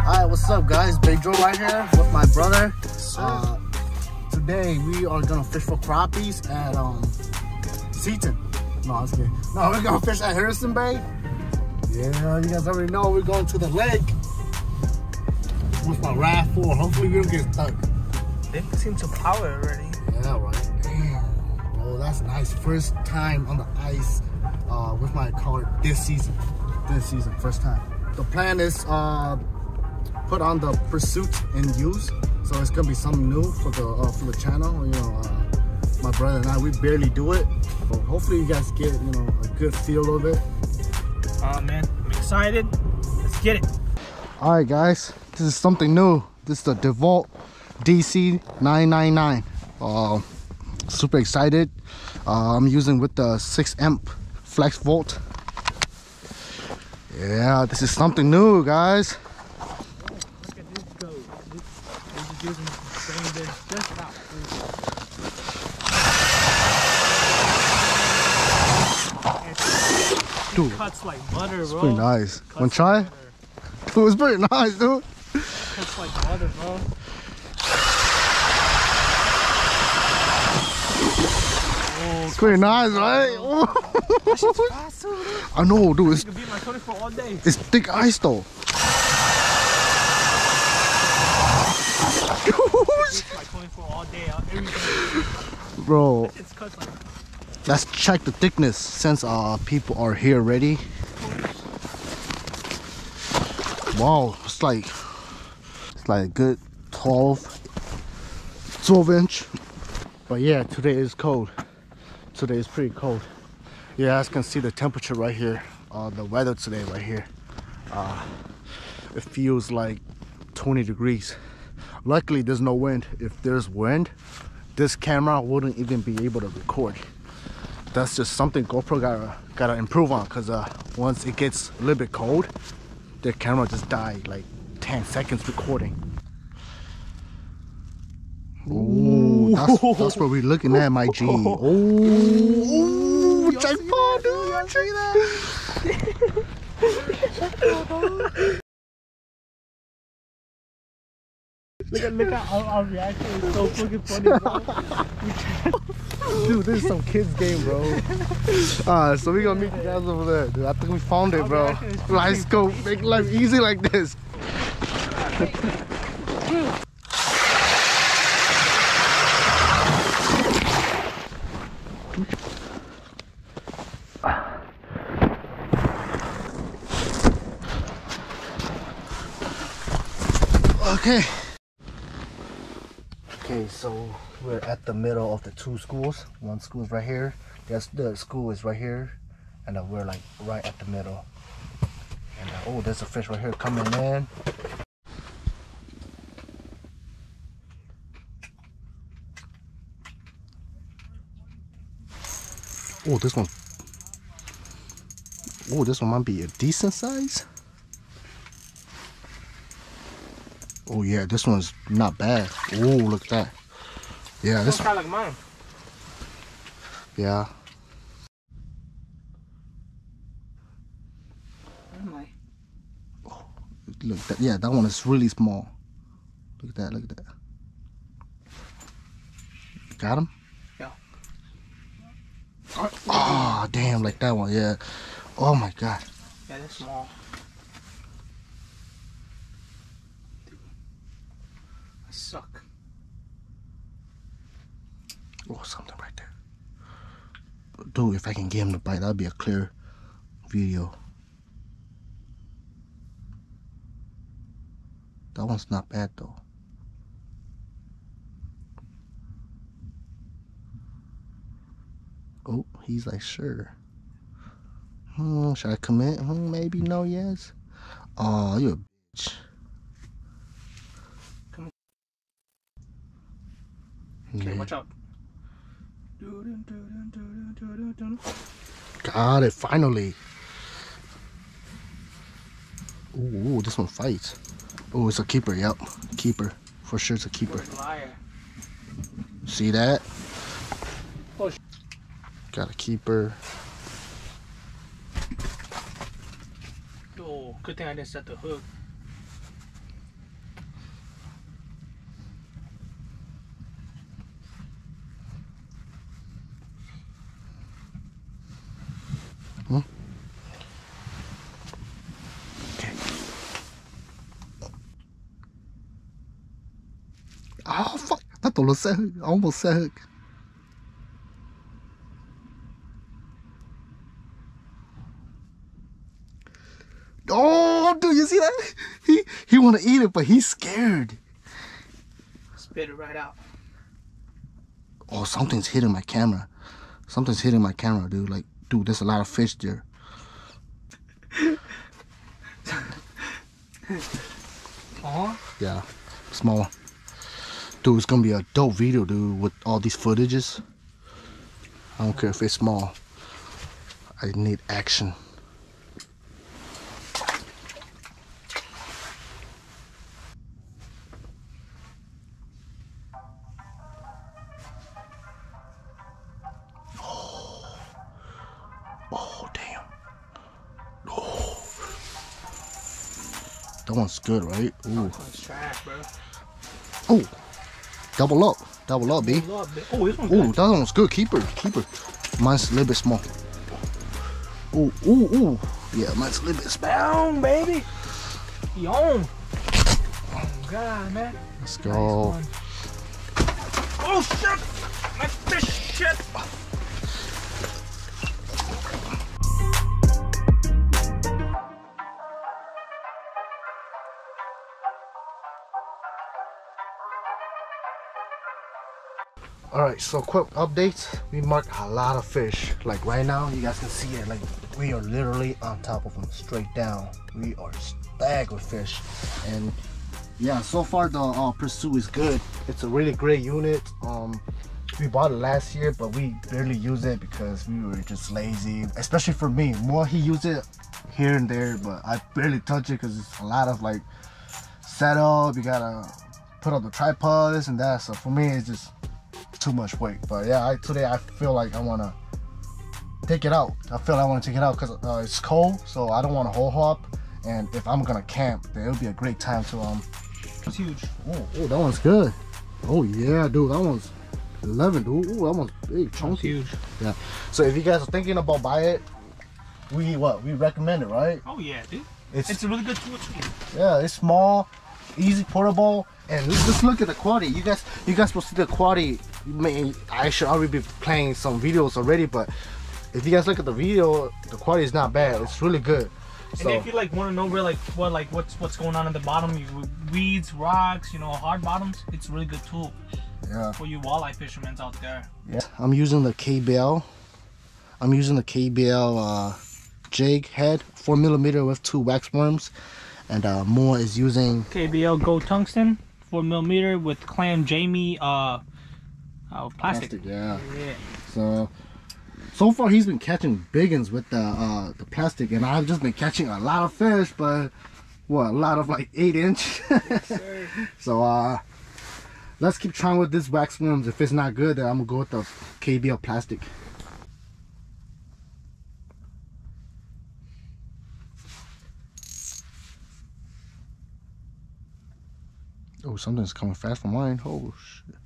Alright, what's up guys? BayJoua right here with my brother. Uh, today we are gonna fish for crappies at um Seaton. No, I was kidding. No, we're gonna fish at Harrison Bay. Yeah, you guys already know we're going to the lake with my raft full. Hopefully we don't get stuck. They seem to power already. That's nice. First time on the ice uh, with my car this season. This season, first time. The plan is uh, put on the pursuit in use. So it's gonna be something new for the uh, for the channel. You know, uh, my brother and I, we barely do it, but hopefully you guys get you know a good feel of it. Oh man, I'm excited. Let's get it. All right, guys, this is something new. This is the DeWalt DC 999. Uh, super excited. Uh, I'm using with the 6 amp FlexVolt. Yeah, this is something new, guys. Look at this goat. This, they're just using the same bitch just about. Dude, Cuts like butter, it's bro. pretty nice. Cuts like try? butter. It was pretty nice, dude. Cuts like butter, bro. It's pretty nice, right? That shit's fast too, dude. I know, dude. It's, You can beat my 24 all day. it's thick ice, though. My 24 all day, everything. Bro, It's cuts like let's check the thickness since uh people are here already. Wow, it's like it's like a good 12 12 inch. But yeah, today is cold. Today is pretty cold. You guys can see the temperature right here. Uh, the weather today right here. Uh, it feels like 20 degrees. Luckily, there's no wind. If there's wind, this camera wouldn't even be able to record. That's just something GoPro gotta gotta improve on. Cause uh, once it gets a little bit cold, the camera just die like 10 seconds recording. Ooh, that's, that's what we're looking at, my G. Oh, ooh, jackpot, dude. See that? Look at look at our, our reaction is so fucking funny, bro. Dude, this is some kids game, bro. Alright, so we gonna meet you guys over there. Dude, I think we found it, bro. It's Let's go. Make life easy like this. Okay. Okay, so we're at the middle of the two schools. One school is right here. That's the school is right here, and uh, we're like right at the middle. And uh, oh, there's a fish right here coming in. Oh, this one. Oh, this one might be a decent size. Oh yeah, this one's not bad. Oh, look at that. Yeah, this This kind of like mine. yeah. I'm like, Look, that, yeah, that one is really small. Look at that, look at that. Got him? Yeah. Oh, damn, like that one, yeah. Oh my god. yeah, they're small. Suck. Oh, something right there. Dude, if I can get him to bite, that'd be a clear video. That one's not bad though. Oh, he's like, sure. Hmm, should I commit? Hmm, maybe, no, yes. Oh, you a bitch. Okay, watch out. Got it, finally. Ooh, this one fights. Oh, it's a keeper, yep. Keeper. For sure it's a keeper. See that? Oh, Got a keeper. Oh, good thing I didn't set the hook. Okay. Oh fuck! I thought I said hook. I almost. Oh, dude, you see that? He he want to eat it, but he's scared. Spit it right out. Oh, something's hitting my camera. Something's hitting my camera, dude. Like, dude, there's a lot of fish there. Uh-huh. Yeah, small. Dude, it's gonna be a dope video, dude, with all these footages. I don't care if it's small. I need action. Oh, oh damn. Oh. That one's good, right? Ooh. That's trash, bro. Oh, double up, double up, B. Up. Oh, this one's Ooh, good. that one's good. Keeper, keeper. Mine's a little bit small. Ooh, ooh, ooh. Yeah, mine's a little bit small. Baby. He. Oh, God, man. Let's go. one. Oh, shit. All right, so quick updates. We marked a lot of fish. Like right now, you guys can see it. Like we are literally on top of them, straight down. We are stacked with fish, and yeah, so far the uh, pursuit is good. It's a really great unit. Um, we bought it last year, but we barely use it because we were just lazy. Especially for me, more he used it here and there, but I barely touch it because it's a lot of like setup. You gotta put up the tripod, this and that. So for me, it's just too much weight. But yeah, I, today I feel like I wanna take it out. I feel I wanna take it out because uh, it's cold, so I don't want to hole hop. And if I'm gonna camp, then it'll be a great time to um. It's huge. Oh, oh that one's good. Oh yeah, dude, that one's 11, dude. Ooh, that one's big, chunky. huge. Yeah. So if you guys are thinking about buying it, we what we recommend it, right? Oh, yeah, dude. It's, It's a really good tool, too. yeah, it's small, easy portable, and let's just look at the quality. You guys, you guys will see the quality. May, I should already be playing some videos already, but if you guys look at the video, the quality is not bad. It's really good. And So if you like want to know where like what like what's what's going on at the bottom, you weeds, rocks, you know, hard bottoms, it's a really good tool yeah, for you walleye fishermen out there. yeah. I'm using the KBL. I'm using the KBL uh, jig head, four millimeter with two wax worms, and uh, Mo is using KBL Go Tungsten, four millimeter with clam Jamei uh, uh plastic. Yeah. Yeah. So so far he's been catching big ones with the uh the plastic and I've just been catching a lot of fish but what a lot of like eight inch so uh let's keep trying with this wax worms if it's not good then I'm gonna go with the KBL plastic Oh, something's coming fast from mine. Oh shit.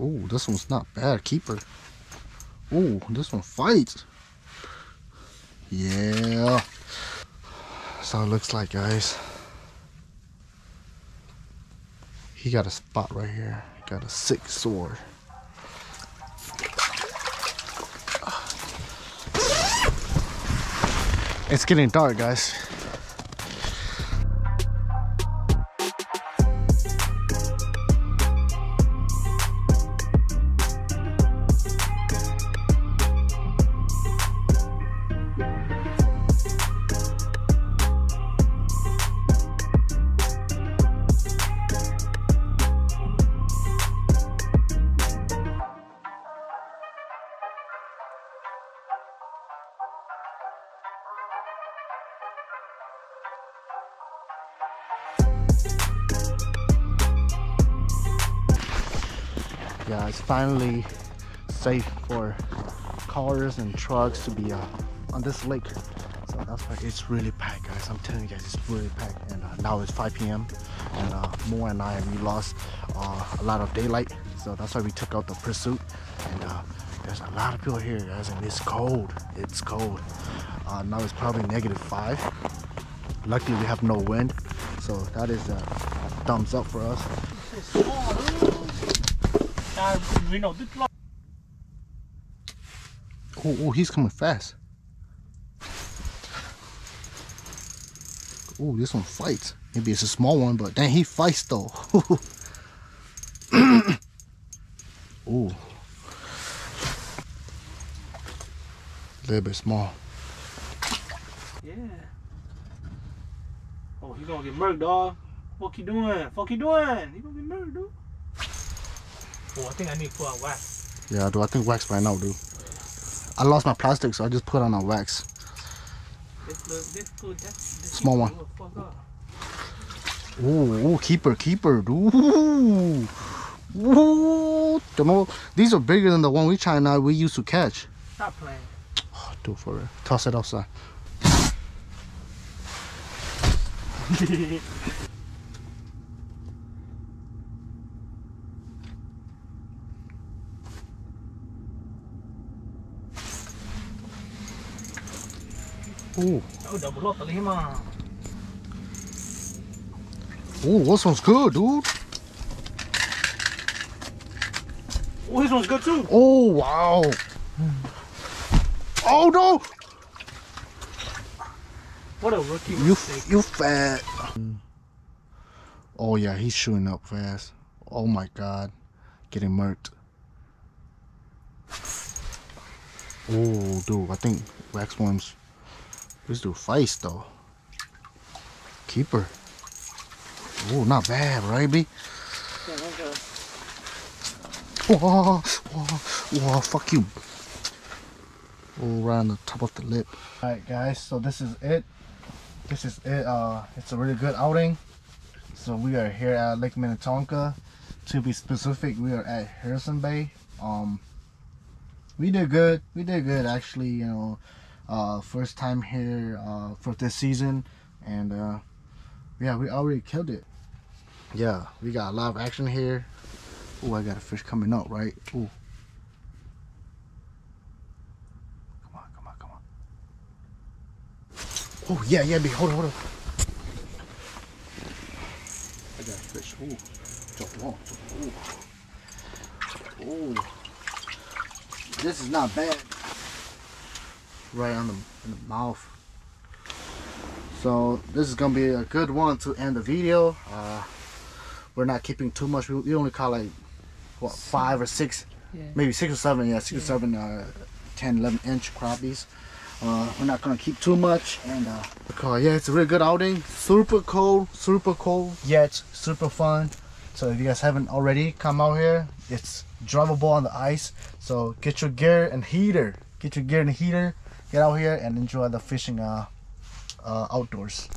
Oh, this one's not bad. Keeper. Oh, this one fights. Yeah. How it looks like, guys. He got a spot right here. He got a sick sword. It's getting dark, guys. Yeah, it's finally safe for cars and trucks to be uh, on this lake. So that's why it's really packed, guys. I'm telling you guys, it's really packed. And uh, now it's 5 p.m. And uh, Mo and I, we lost uh, a lot of daylight. So that's why we took out the pursuit. And uh, there's a lot of people here, guys. And it's cold. It's cold. Uh, now it's probably negative 5. Luckily, we have no wind. So that is a thumbs up for us. It's small, dude. Uh, we know this long. Oh, oh, he's coming fast. Oh, this one fights. Maybe it's a small one, but then he fights though. oh. A little bit small. Yeah. Oh, he's gonna get murked, dog. What he doing? Fuck he doing? He gonna get murked, dude. Oh, I think I need to put out wax. Yeah, I do. I think wax right now, dude. I lost my plastic, so I just put on a wax. This this this Small one. good. Fuck up. Ooh, ooh, keeper, keeper, dude. Ooh, ooh. The mo- These are bigger than the one we China we used to catch. Stop playing. Oh, do it for real. Toss it outside. Ooh, Oh, double up, Lima. ooh, this one's good, dude. Oh, this one's good too. Oh, wow. Oh, no. What a rookie You, mistake. you fat. Oh, yeah, he's shooting up fast. Oh, my God. Getting murked. Oh, dude, I think wax worms. This dude fights, though. Keeper. Oh, not bad, right, B? Yeah. Whoa, whoa, whoa, fuck you. Right on the top of the lip. Alright guys, so this is it. This is it. Uh, it's a really good outing. So we are here at Lake Minnetonka. To be specific, we are at Harrison Bay. Um, we did good. We did good actually. You know, uh, first time here uh, for this season, and uh, yeah, we already killed it. Yeah, we got a lot of action here. Oh, I got a fish coming up, right? Ooh. Come on, come on, come on. Oh, yeah, yeah, be hold on, hold on. I got a fish. Ooh. Jump on. Ooh. Ooh. This is not bad. Right on the, in the mouth. So, this is going to be a good one to end the video. Uh, we're not keeping too much. We, we only caught like what five or six, Yeah. maybe six or seven. Yeah, six or seven, uh, 10, 11 inch crappies. Uh, we're not gonna keep too much, and uh, because, yeah, it's a really good outing. Super cold, super cold, yet super fun. So if you guys haven't already come out here, it's drivable on the ice. So get your gear and heater. Get your gear and heater. Get out here and enjoy the fishing uh, uh, outdoors.